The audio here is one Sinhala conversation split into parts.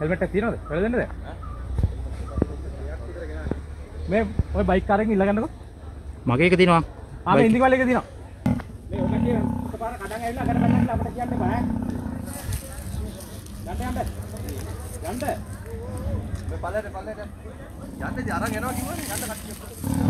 හෙල්මට් එක තියනවද? වෙල දෙන්නද? මේ ඔය බයික් කාර් එකෙන් ඉල්ලගන්නකෝ. මගේ එක තියෙනවා. ආ මේ ඉන්දිකවල එක තියෙනවා. මේ ඔක කියන එකපාර කඩන් ඇවිල්ලා අකට බැලන්න කියලා අපිට කියන්න බෑ. යන්න යන්න. යන්න. මේ පල්ලෙට පල්ලෙට. යන්න ඉතින් අරන් යනවා කිව්වනේ යන්න කට්ටිය.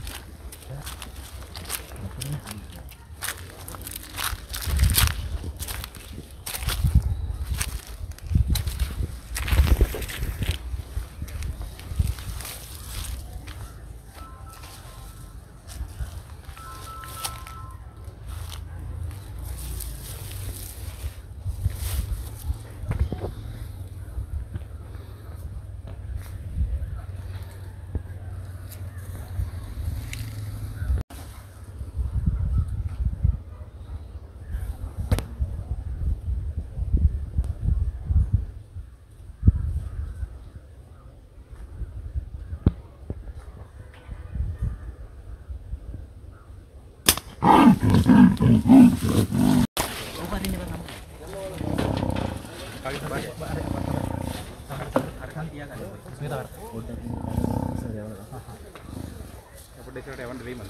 ඒකට යවන්න දෙයි මම.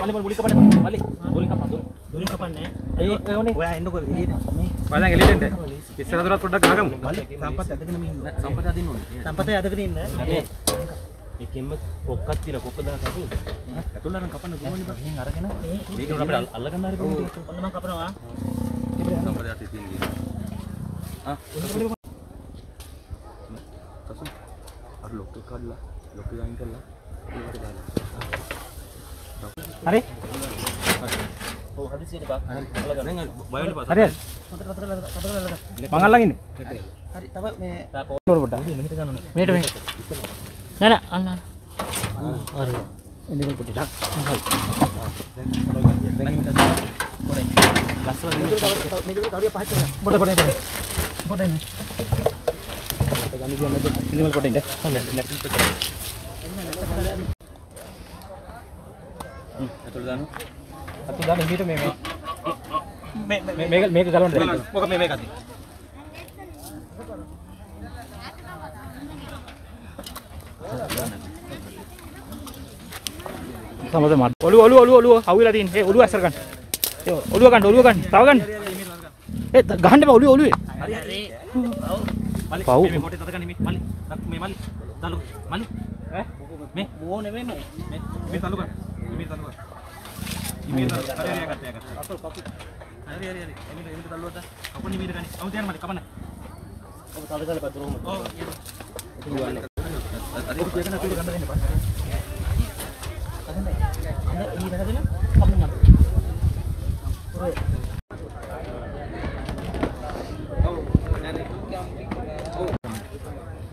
මල්ලි මල්ලි බුලි කපන්න. මල්ලි බුලි කපන්න. බුලි කපන්නේ. ඒ ඒෝනේ. ඔයා එන්නකෝ එළියට. මේ දැන් එළියට එන්න. ඉස්සර දොරත් පොඩ්ඩක් ගහගමු. සම්පත් ඇදගෙන මේ ඉන්න. සම්පත් අදින්න ඕනේ. සම්පත ඇදගෙන ඉන්න. එකෙන්ම කොක්කක් තියලා කොක්ක දාලා කපුද? ඇතුළට නම් කපන්න පුළුවන් නේ. මෙහෙන් අරගෙන මේක අපිට අල්ලගන්න හරි පුළුවන්. ඔන්න මම කපනවා. සම්පදයක් තියෙන්නේ. ආ තසු අර ලොක් එක කඩලා ලොක් එක අයින් කරලා ඒකට දාලා. හරි? ඔව් හදිසියට බා. අල්ලගන්න. දැන් බය මං අල්ලන් ඉන්නේ. හරි තව මේ නෝර පොඩ්ඩක්. මෙහෙට ගන්න ඕනේ. මෙහෙට මෙහෙට. නෑ නෑ අන්න අන්න. හරි. එන්නේ. හරි. කවුරු පහත් කරලා. පොඩ පොඩ පොඩ. පොඩ එන්න. ගන්න කියන්නේ ඉනිමල් පොඩ ඉන්න. එතකොට දාන්න. අතු දාන්න හිමීට මේ මේ මේ මේක මේක ගලවන්න ඔක මේ මේකද? සමද මට ඔලුව ඔලුව ඔලුව ඔලුව හවුලා තියෙන ඒ ඔලුව ඇස්සර ගන්න. ඒ ඔලුව ගන්න ඔලුව ගන්න. තව ගන්න. ඒ ගහන්න බෑ ඔලුව ඔලුවේ හරි හරි. පව්. පව්. මේ හොටේ තද ගන්න මේ මල්ලි මේ මල්ලි තලු මල්ලි ඈ? මේ? බෝ නෙමෙයි මේ මේ තලු ගන්න. මේ තලු ගන්න. මේ තලු. හරි හරි ගත්තා ගත්තා අතල් පපු හරි හරි හරි එමිට එමිට තලුවට කපුනි මීර ගනි අවු තියන්න මල්ලි කපන්න ඔබ තද ගාලා පතුරු ඔව්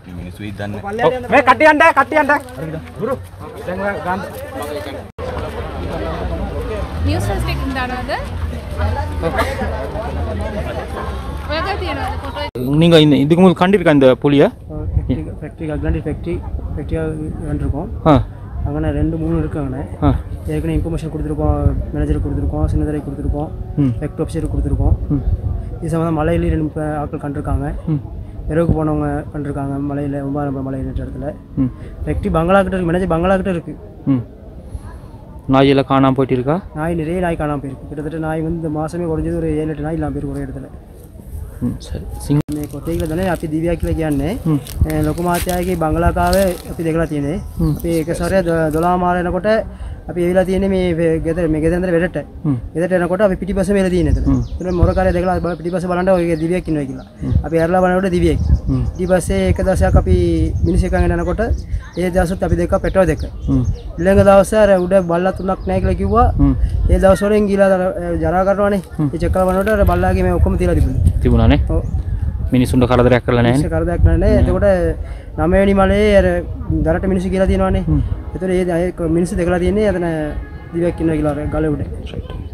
මිනිස්සු ඉදන්න මේ කට්ටිය යන්න කට්ටිය යන්න ගුරු දැන් ඔයා ගන්න නිවස් ෆස්ට් එකකින් දානවද? ඔයගා තියනවද ෆොටෝ நீங்க இந்த இதுக்கு முதல் கண்டிருக்க இந்த புலிய? ஃபேக்ட்ரி அக்லாண்டி ஃபேக்ட்ரி ஃபேக்ட்ரியாக வந்துருக்கோம் அங்கே ரெண்டு மூணு இருக்காங்கண்ணே. ஏற்கனவே இன்ஃபர்மேஷன் கொடுத்துருக்கோம் மேனேஜருக்கு கொடுத்துருக்கோம் சின்னதரை கொடுத்துருக்கோம் ஃபேக்ட்ரி ஆஃபீஸருக்கு கொடுத்துருக்கோம். இது சம்மந்தம் மலையிலேயே ரெண்டு ஆட்கள் கண்டிருக்காங்க. ம். இரவுக்கு போனவங்க கண்டிருக்காங்க மலையில் ஒன்பதாம் மலை இருக்கிற இடத்துல. ஃபேக்ட்ரி பங்களா கிட்ட இருக்கு மேனேஜர் பங்களா கிட்ட இருக்குது நாயெல்லாம் காணாமல் போயிட்டு இருக்கா நாய் நிறைய நாய் காணாமல் போயிருக்கு கிட்டத்தட்ட நாய் வந்து இந்த மாதமே குறைஞ்சது ஒரு ஏழு எட்டு நாய் இல்லாமல் போயிருக்கு ஒரு இடத்துல ம் சரி සිං මේ කොටේකල දන අපි දිවයා කියලා කියන්නේ ம் ඒ ලොකු මාත්‍යාගේ බංගලාකාවේ අපි දෙකලා තියෙන්නේ ம். අපි එක සැරේ දො- දොලා මාරනකොට අපි ඒලා තියෙන මේ ගෙදර මේ ගෙදර වැඩට ගෙදරට එනකොට අපි පිටිපස්ස වෙලා තියෙන එතන. එතන මොරකාරය දැකලා බල පිටිපස්ස බලන්න ඔය දිවියක් ඉන්නවා කියලා. අපි ඇරලා බලනකොට දිවියෙක්. ඊපස්සේ එක දවසක් අපි මිනිස් එකන් යනකොට ඒ දවසත් අපි දෙකක් පෙට්‍රල් දෙක. ඊළඟ දවසේ අර උඩ බල්ලා තුනක් නැහැ කියලා කිව්වා. ඒ දවස් වලින් ගිලා ජරා කරනවානේ. ඒ චෙක් කරලා බලනකොට අර බල්ලාගේ මේ ඔක්කොම තියලා තිබුණා. තිබුණානේ. ඔව්. මිනිසුන්ට කරදරයක් කරලා නෑ. කරදයක් කරන්නේ එතකොට නමවැනි මලේ අර දරට මිනිස්සු කියලා තියෙනවානේ. එතකොට ඒ මිනිස්සු දෙකලා තියෙන්නේ අතන දිවයක් ඉන්නවා කියලා ගල උඩ.